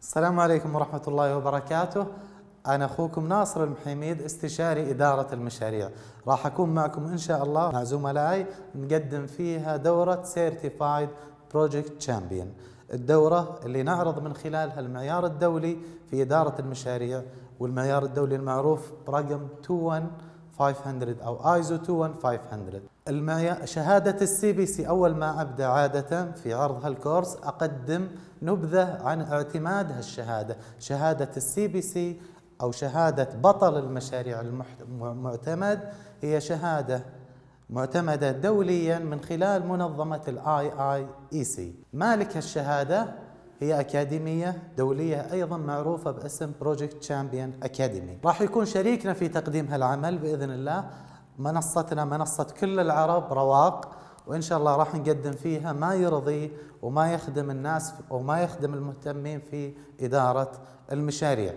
السلام عليكم ورحمة الله وبركاته. أنا أخوكم ناصر المحيميد استشاري إدارة المشاريع. راح أكون معكم إن شاء الله مع زملائي. نقدم فيها دورة Certified Project Champion. الدورة اللي نعرض من خلالها المعيار الدولي في إدارة المشاريع. والمعيار الدولي المعروف برقم 21500 أو ايزو 21500 المعيار شهادة ال CPC. أول ما أبدأ عادة في عرض هالكورس أقدم نبذة عن اعتماد هالشهادة. شهادة ال CPC أو شهادة بطل المشاريع المعتمد هي شهادة معتمدة دوليا من خلال منظمة ال AIIC. مالك الشهادة هي أكاديمية دولية أيضا معروفة باسم Project Champion Academy راح يكون شريكنا في تقديم هالعمل بإذن الله. منصتنا منصة كل العرب رواق وإن شاء الله راح نقدم فيها ما يرضي وما يخدم الناس وما يخدم المهتمين في إدارة المشاريع.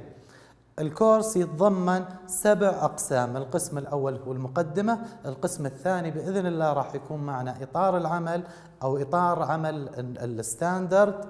الكورس يتضمن سبع أقسام القسم الأول هو المقدمة القسم الثاني بإذن الله راح يكون معنا إطار العمل أو إطار عمل الستاندرد.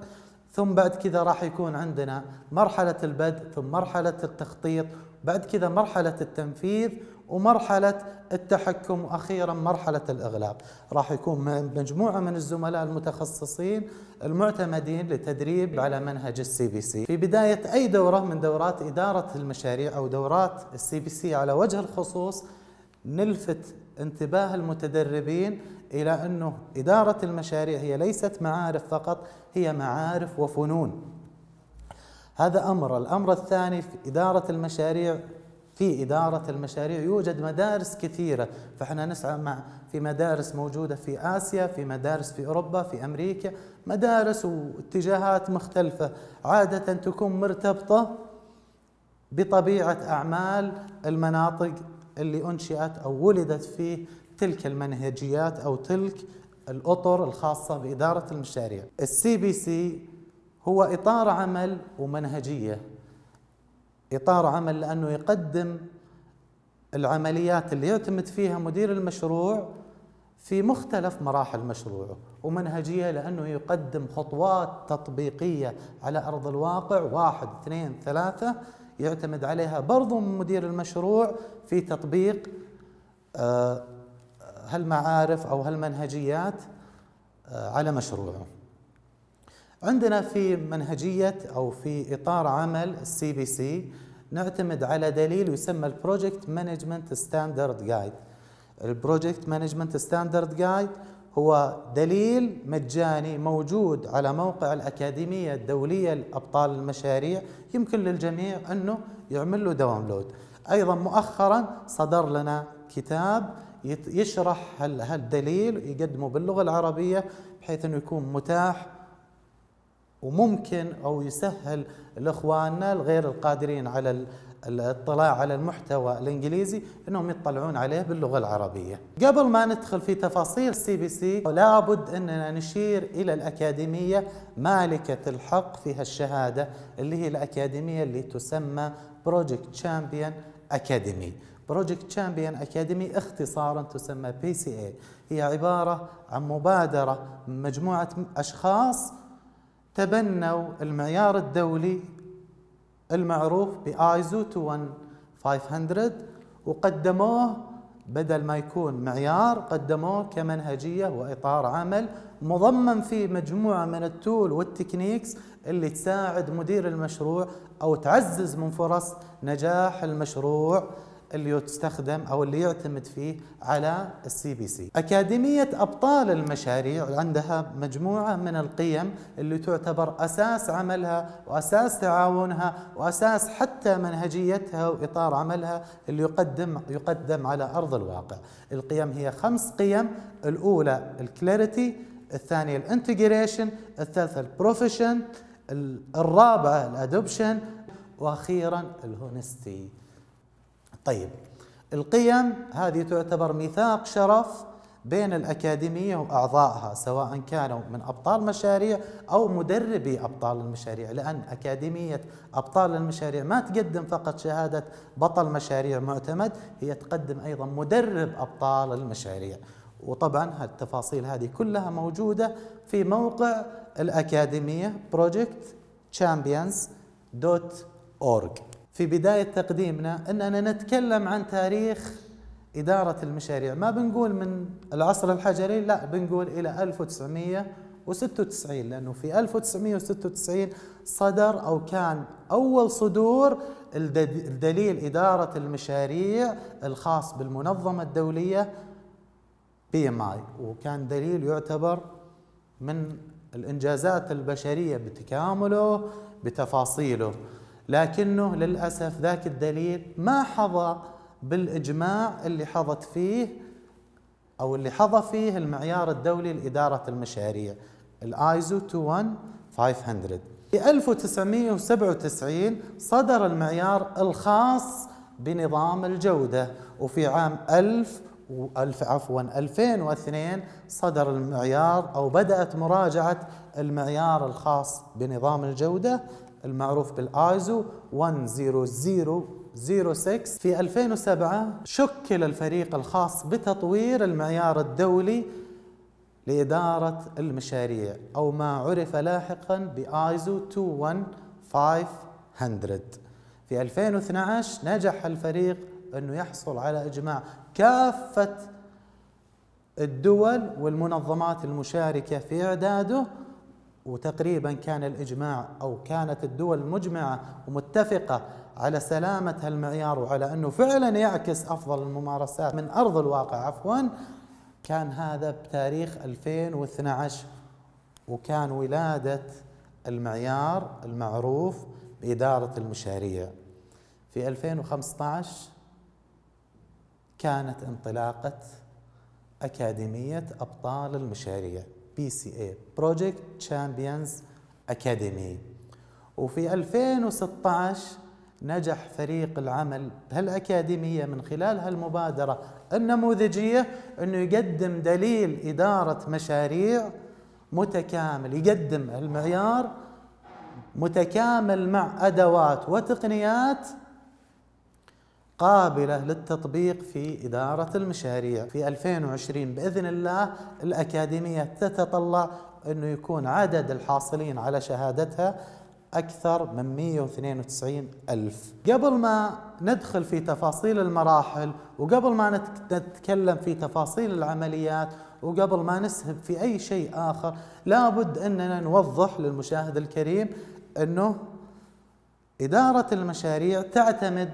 ثم بعد كذا راح يكون عندنا مرحلة البدء ثم مرحلة التخطيط بعد كذا مرحلة التنفيذ ومرحلة التحكم وأخيرا مرحلة الإغلاق. راح يكون مجموعة من الزملاء المتخصصين المعتمدين لتدريب على منهج ال CPC. في بداية أي دورة من دورات إدارة المشاريع أو دورات ال CPC على وجه الخصوص نلفت انتباه المتدربين إلى أنه إدارة المشاريع هي ليست معارف فقط هي معارف وفنون. هذا أمر. الأمر الثاني في إدارة المشاريع في إدارة المشاريع يوجد مدارس كثيرة فإحنا نسعى مع في مدارس موجودة في آسيا في مدارس في أوروبا في أمريكا مدارس واتجاهات مختلفة. عادة تكون مرتبطة بطبيعة أعمال المناطق اللي أنشئت أو ولدت فيه تلك المنهجيات أو تلك الأطر الخاصة بإدارة المشاريع. ال CPC هو إطار عمل ومنهجية. إطار عمل لأنه يقدم العمليات اللي يعتمد فيها مدير المشروع في مختلف مراحل مشروعه ومنهجية لأنه يقدم خطوات تطبيقية على أرض الواقع واحد اثنين ثلاثة يعتمد عليها برضو مدير المشروع في تطبيق آه، هالمعارف أو هالمنهجيات آه، على مشروعه. عندنا في منهجية أو في إطار عمل ال CPC نعتمد على دليل يسمى ال Project Management Standard Guide. ال Project Management Standard Guide هو دليل مجاني موجود على موقع الأكاديمية الدولية لأبطال المشاريع يمكن للجميع أنه يعمل له download. أيضا مؤخرا صدر لنا كتاب يشرح هالدليل يقدمه باللغة العربية بحيث أنه يكون متاح وممكن أو يسهل لإخواننا الغير القادرين على الاطلاع على المحتوى الإنجليزي إنهم يطلعون عليه باللغة العربية. قبل ما ندخل في تفاصيل ال CPC لابد أننا نشير إلى الأكاديمية مالكة الحق في هالشهادة اللي هي الأكاديمية اللي تسمى Project Champion Academy. Project Champion Academy اختصارا تسمى PCA هي عبارة عن مبادرة مجموعة أشخاص تبنوا المعيار الدولي المعروف بايزو 21500 وقدموه بدل ما يكون معيار قدموه كمنهجية وإطار عمل مضمن فيه مجموعة من ال tool وال techniques اللي تساعد مدير المشروع أو تعزز من فرص نجاح المشروع. اللي تستخدم أو اللي يعتمد فيه على ال CPC. أكاديمية أبطال المشاريع عندها مجموعة من القيم اللي تعتبر أساس عملها وأساس تعاونها وأساس حتى منهجيتها وإطار عملها اللي يقدم يقدم على أرض الواقع. القيم هي خمس قيم، الأولى ال clarity، الثانية ال integration، الثالثة ال provision، الرابعة ال adoption وأخيرا ال honesty. طيب القيم هذه تعتبر ميثاق شرف بين الأكاديمية وأعضائها سواء كانوا من أبطال مشاريع أو مدربي أبطال المشاريع لأن أكاديمية أبطال المشاريع ما تقدم فقط شهادة بطل مشاريع معتمد هي تقدم أيضا مدرب أبطال المشاريع. وطبعا التفاصيل هذه كلها موجودة في موقع الأكاديمية أورج في بداية تقديمنا أننا نتكلم عن تاريخ إدارة المشاريع. ما بنقول من العصر الحجري لا بنقول إلى 1996 لأنه في 1996 صدر أو كان أول صدور الدليل إدارة المشاريع الخاص بالمنظمة الدولية PMI وكان دليل يعتبر من الإنجازات البشرية بتكامله بتفاصيله. لكنه للأسف ذاك الدليل ما حظى بالإجماع اللي حظت فيه أو اللي حظى فيه المعيار الدولي لإدارة المشاريع الآيزو 21500 في 1997 صدر المعيار الخاص بنظام الجودة وفي عام 1000 وألف عفوا 2002 صدر المعيار أو بدأت مراجعة المعيار الخاص بنظام الجودة. المعروف بالآيزو 10006 في 2007 شكل الفريق الخاص بتطوير المعيار الدولي لإدارة المشاريع أو ما عرف لاحقا بآيزو 21500 في 2012 نجح الفريق أنه يحصل على إجماع كافة الدول والمنظمات المشاركة في إعداده وتقريبا كان الإجماع أو كانت الدول مجمعة ومتفقة على سلامة هالمعيار وعلى أنه فعلا يعكس أفضل الممارسات من أرض الواقع. عفوا كان هذا بتاريخ 2012 وكان ولادة المعيار المعروف بإدارة المشاريع. في 2015 كانت انطلاقة أكاديمية أبطال المشاريع. اي Project Champions Academy وفي 2016 نجح فريق العمل بهالأكاديمية من خلال هالمبادرة النموذجية أنه يقدم دليل إدارة مشاريع متكامل يقدم المعيار متكامل مع أدوات وتقنيات قابلة للتطبيق في إدارة المشاريع. في 2020 بإذن الله الأكاديمية تتطلع أنه يكون عدد الحاصلين على شهادتها أكثر من 192 ألف. قبل ما ندخل في تفاصيل المراحل وقبل ما نتكلم في تفاصيل العمليات وقبل ما نسهب في أي شيء آخر لابد أننا نوضح للمشاهد الكريم أنه إدارة المشاريع تعتمد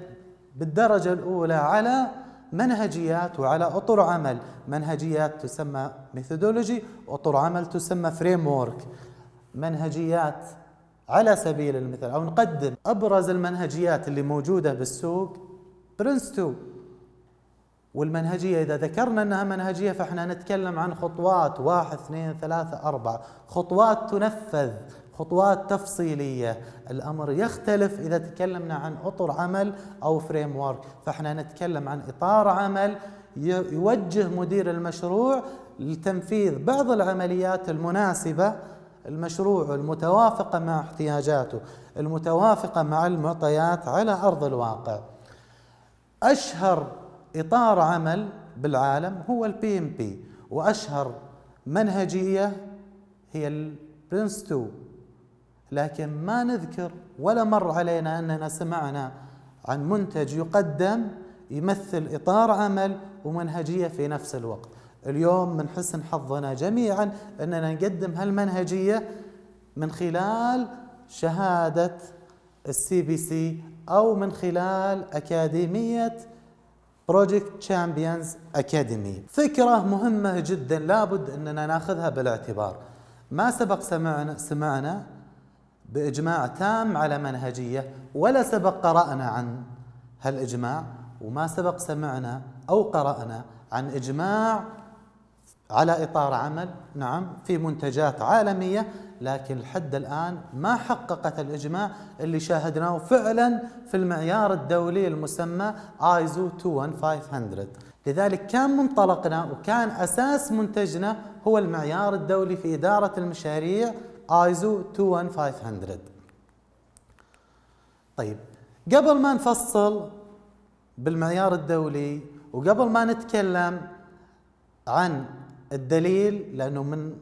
بالدرجة الأولى على منهجيات وعلى أطر عمل. منهجيات تسمى methodology أطر عمل تسمى framework منهجيات على سبيل المثال أو نقدم أبرز المنهجيات اللي موجودة بالسوق PRINCE 2 والمنهجية إذا ذكرنا أنها منهجية فإحنا نتكلم عن خطوات واحد اثنين ثلاثة أربعة. خطوات تنفذ. خطوات تفصيلية. الأمر يختلف إذا تكلمنا عن أطر عمل أو framework فإحنا نتكلم عن إطار عمل يوجه مدير المشروع لتنفيذ بعض العمليات المناسبة المشروع المتوافقة مع احتياجاته المتوافقة مع المعطيات على أرض الواقع. أشهر إطار عمل بالعالم هو ال PMP وأشهر منهجية هي ال PRINCE 2 لكن ما نذكر ولا مر علينا أننا سمعنا عن منتج يقدم يمثل إطار عمل ومنهجية في نفس الوقت. اليوم من حسن حظنا جميعا أننا نقدم هالمنهجية من خلال شهادة ال CPC أو من خلال أكاديمية Project Champions Academy فكرة مهمة جدا لابد أننا ناخذها بالاعتبار. ما سبق سمعنا سمعنا بإجماع تام على منهجية ولا سبق قرأنا عن هالإجماع وما سبق سمعنا أو قرأنا عن إجماع على إطار عمل نعم في منتجات عالمية لكن لحد الآن ما حققت الإجماع اللي شاهدناه فعلا في المعيار الدولي المسمى آيزو 21500 لذلك كان منطلقنا وكان أساس منتجنا هو المعيار الدولي في إدارة المشاريع آيزو 21500 طيب قبل ما نفصل بالمعيار الدولي وقبل ما نتكلم عن الدليل لأنه من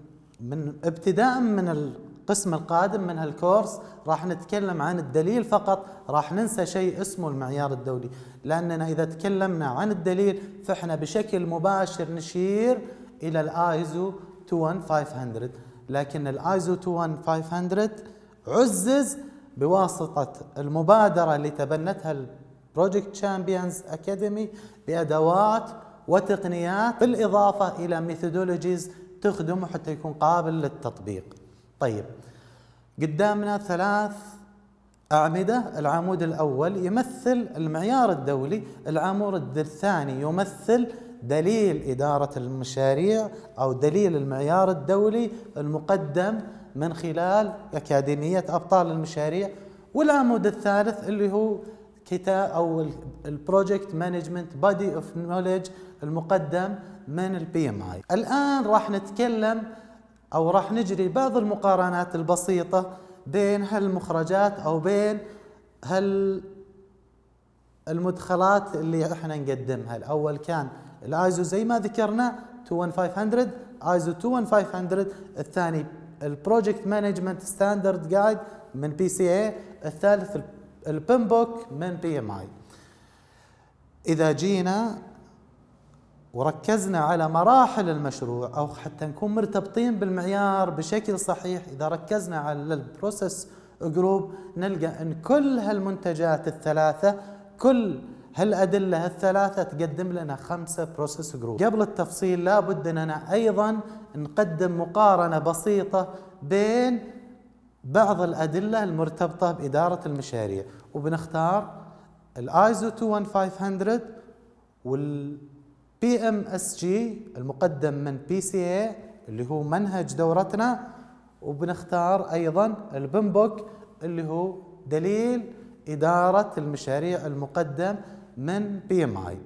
من ابتداء من القسم القادم من هالكورس راح نتكلم عن الدليل فقط راح ننسى شيء اسمه المعيار الدولي. لأننا إذا تكلمنا عن الدليل فإحنا بشكل مباشر نشير إلى الآيزو 21500 لكن الآيزو 21500 عزز بواسطة المبادرة اللي تبنتها ال Project Champions Academy بأدوات وتقنيات بالإضافة إلى methodologies تخدمه حتى يكون قابل للتطبيق. طيب قدامنا ثلاث أعمدة. العمود الأول يمثل المعيار الدولي العمود الثاني يمثل دليل إدارة المشاريع أو دليل المعيار الدولي المقدم من خلال أكاديمية أبطال المشاريع. والعمود الثالث اللي هو كتاب أو ال Project Management Body of Knowledge المقدم من ال PMI الآن راح نتكلم أو راح نجري بعض المقارنات البسيطة بين هالمخرجات أو بين هال المدخلات اللي إحنا نقدمها. الأول كان الآيزو زي ما ذكرنا 21500 آيزو 21500 الثاني ال Project Management Standard Guide من PCA الثالث ال PMBOK من PMI إذا جينا وركزنا على مراحل المشروع أو حتى نكون مرتبطين بالمعيار بشكل صحيح إذا ركزنا على ال process group نلقى إن كل هالمنتجات الثلاثة كل هالادله الثلاثه تقدم لنا خمسة process group قبل التفصيل لابد أننا أيضا نقدم مقارنة بسيطة بين بعض الأدلة المرتبطة بإدارة المشاريع وبنختار الايزو 21500 وال PMSG المقدم من PCA اللي هو منهج دورتنا وبنختار أيضا ال PMBOK اللي هو دليل إدارة المشاريع المقدم من PMI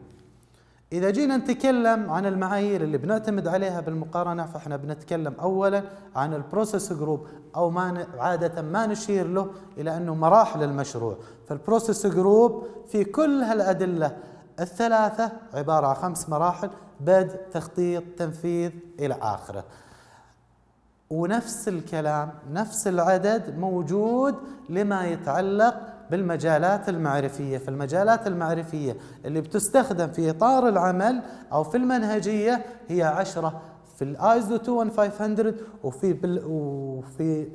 إذا جينا نتكلم عن المعايير اللي بنعتمد عليها بالمقارنة فإحنا بنتكلم اولا عن ال process group أو ما عادة ما نشير له إلى أنه مراحل المشروع. فال process group في كل هالأدلة الثلاثة عبارة عن خمس مراحل بدء تخطيط تنفيذ إلى آخره. ونفس الكلام نفس العدد موجود لما يتعلق بالمجالات المعرفية فالمجالات المعرفية اللي بتستخدم في إطار العمل أو في المنهجية هي عشرة في الايزو 21500 وفي بال وفي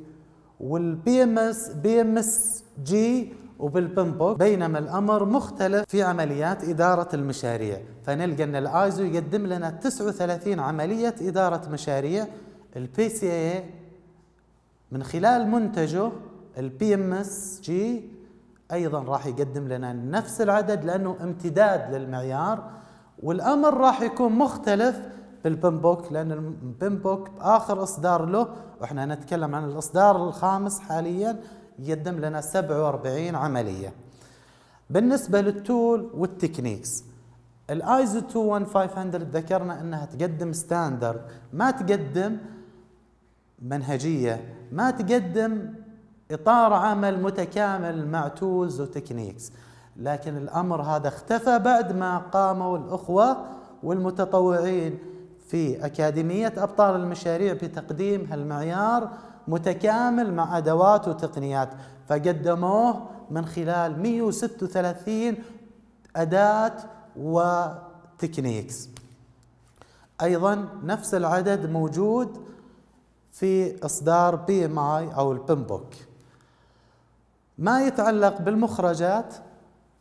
والبي ام اس بي ام اس جي وبال PMBOK. بينما الأمر مختلف في عمليات إدارة المشاريع. فنلقى أن الايزو يقدم لنا 39 عملية إدارة مشاريع. ال PCA من خلال منتجه ال PMSG أيضا راح يقدم لنا نفس العدد لأنه امتداد للمعيار والأمر راح يكون مختلف بال PMBOK لأن ال PMBOK اخر إصدار له وإحنا نتكلم عن الإصدار الخامس حاليا يقدم لنا 47 عملية. بالنسبة لل tool وال techniques الآيزو 21500 ذكرنا إنها تقدم standard ما تقدم منهجية ما تقدم إطار عمل متكامل مع tools و techniques لكن الأمر هذا اختفى بعد ما قاموا الأخوة والمتطوعين في أكاديمية أبطال المشاريع بتقديم هالمعيار متكامل مع أدوات وتقنيات فقدموه من خلال 136 أداة و techniques أيضا نفس العدد موجود في إصدار PMI أو ال PMBOK ما يتعلق بالمخرجات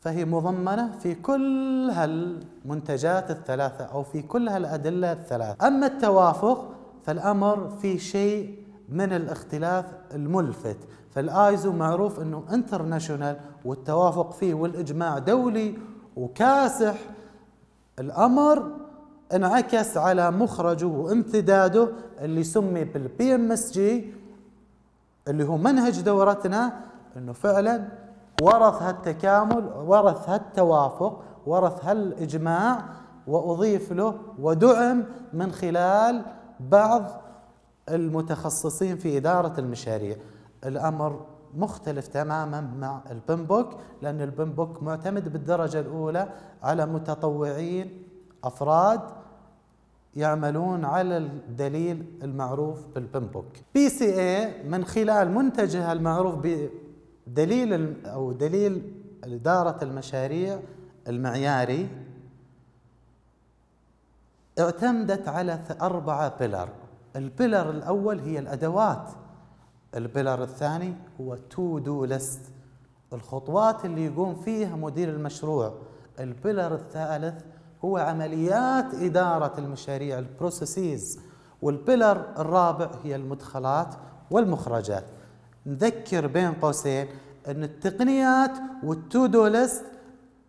فهي مضمنة في كل هالمنتجات الثلاثة أو في كل هالأدلة الثلاثة. أما التوافق فالأمر في شيء من الاختلاف الملفت. فالآيزو معروف إنه international والتوافق فيه والإجماع دولي وكاسح. الأمر انعكس على مخرجه وامتداده اللي سمي بال PMSG اللي هو منهج دورتنا إنه فعلا ورث هالتكامل ورث هالتوافق ورث هالإجماع وأضيف له ودعم من خلال بعض المتخصصين في إدارة المشاريع. الأمر مختلف تماما مع ال PMBOK لأن ال PMBOK معتمد بالدرجة الأولى على متطوعين أفراد يعملون على الدليل المعروف بال PMBOK. PCI من خلال منتجها المعروف بدليل أو دليل إدارة المشاريع المعياري اعتمدت على أربعة pillar ال pillar الأول هي الأدوات. ال pillar الثاني هو to-do list الخطوات اللي يقوم فيها مدير المشروع. ال pillar الثالث هو عمليات إدارة المشاريع ال processes وال pillar الرابع هي المدخلات والمخرجات. نذكر بين قوسين أن التقنيات وال to-do list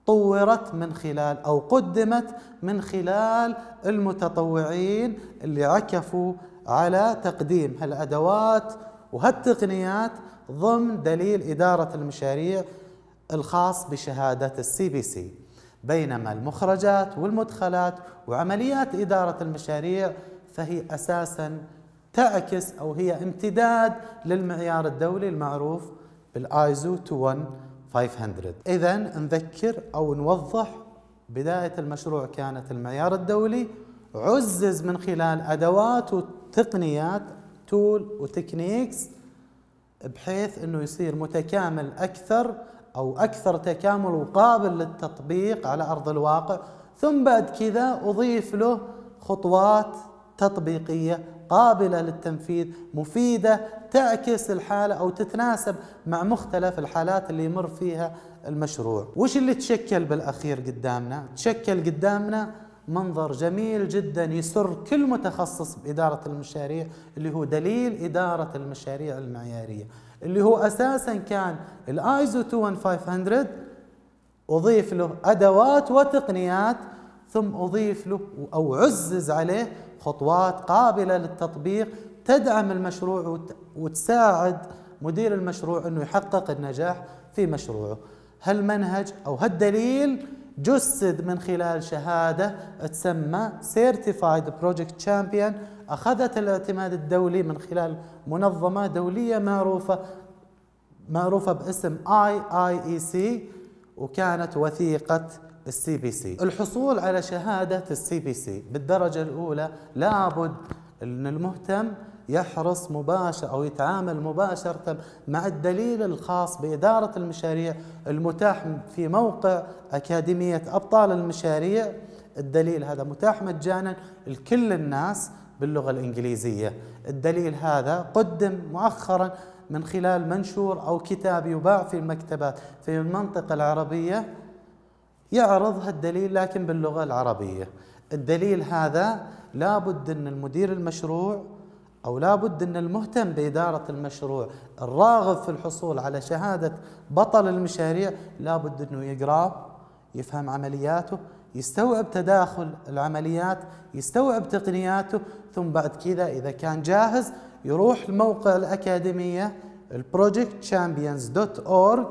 طورت من خلال أو قدمت من خلال المتطوعين اللي عكفوا على تقديم هالأدوات وهالتقنيات ضمن دليل إدارة المشاريع الخاص بشهادة ال CPC بينما المخرجات والمدخلات وعمليات إدارة المشاريع فهي أساسا تعكس أو هي امتداد للمعيار الدولي المعروف بالايزو 21500 اذا نذكر أو نوضح بداية المشروع كانت المعيار الدولي عزز من خلال أدوات وتقنيات تول وتكنيكس بحيث إنه يصير متكامل أكثر أو أكثر تكامل وقابل للتطبيق على أرض الواقع. ثم بعد كذا أضيف له خطوات تطبيقية قابلة للتنفيذ مفيدة تعكس الحالة أو تتناسب مع مختلف الحالات اللي يمر فيها المشروع. وش اللي تشكل بالأخير قدامنا؟ تشكل قدامنا منظر جميل جدا يسر كل متخصص بإدارة المشاريع اللي هو دليل إدارة المشاريع المعيارية اللي هو أساسا كان الآيزو 21500 أضيف له أدوات وتقنيات ثم أضيف له أو عزز عليه خطوات قابلة للتطبيق تدعم المشروع وتساعد مدير المشروع أنه يحقق النجاح في مشروعه. هالمنهج أو هالدليل جسد من خلال شهادة تسمى Certified Project Champion. أخذت الاعتماد الدولي من خلال منظمة دولية معروفة معروفة باسم IIEC وكانت وثيقة ال CPC. الحصول على شهادة ال CPC. بالدرجة الأولى لابد أن المهتم يحرص مباشر أو يتعامل مباشرة مع الدليل الخاص بإدارة المشاريع المتاح في موقع أكاديمية أبطال المشاريع. الدليل هذا متاح مجانا لكل الناس باللغة الإنجليزية. الدليل هذا قدم مؤخرا من خلال منشور أو كتاب يباع في المكتبات في المنطقة العربية يعرض هالدليل لكن باللغة العربية. الدليل هذا لابد أن المدير المشروع أو لابد أن المهتم بإدارة المشروع الراغب في الحصول على شهادة بطل المشاريع لابد أنه يقرأ يفهم عملياته يستوعب تداخل العمليات يستوعب تقنياته ثم بعد كذا إذا كان جاهز يروح الموقع الأكاديمية البروجكت dot org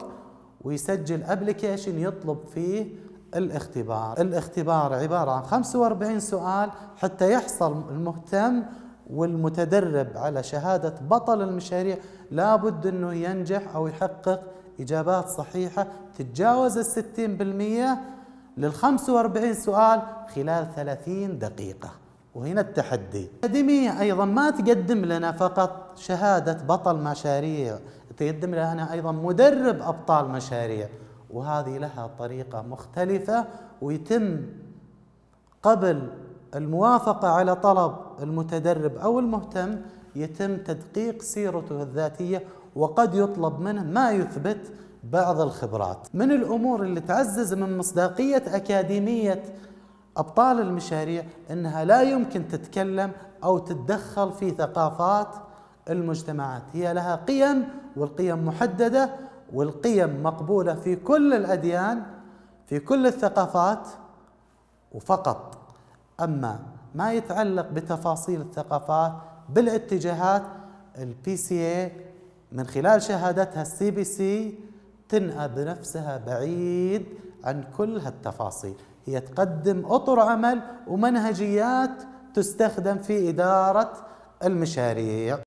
ويسجل application يطلب فيه الاختبار. الاختبار عبارة عن 45 سؤال حتى يحصل المهتم والمتدرب على شهادة بطل المشاريع. لابد أنه ينجح أو يحقق إجابات صحيحة تتجاوز الستين بالمية لل 45 سؤال خلال 30 دقيقة. وهنا التحدي. الأكاديمية أيضا ما تقدم لنا فقط شهادة بطل مشاريع تقدم لنا أيضا مدرب أبطال مشاريع. وهذه لها طريقة مختلفة ويتم قبل الموافقة على طلب المتدرب أو المهتم يتم تدقيق سيرته الذاتية وقد يطلب منه ما يثبت بعض الخبرات. من الأمور اللي تعزز من مصداقية أكاديمية أبطال المشاريع أنها لا يمكن تتكلم أو تتدخل في ثقافات المجتمعات. هي لها قيم والقيم محددة والقيم مقبولة في كل الأديان في كل الثقافات وفقط. أما ما يتعلق بتفاصيل الثقافات بالاتجاهات ال PCI من خلال شهادتها ال CPC تنأى بنفسها بعيد عن كل هالتفاصيل. هي تقدم أطر عمل ومنهجيات تستخدم في إدارة المشاريع.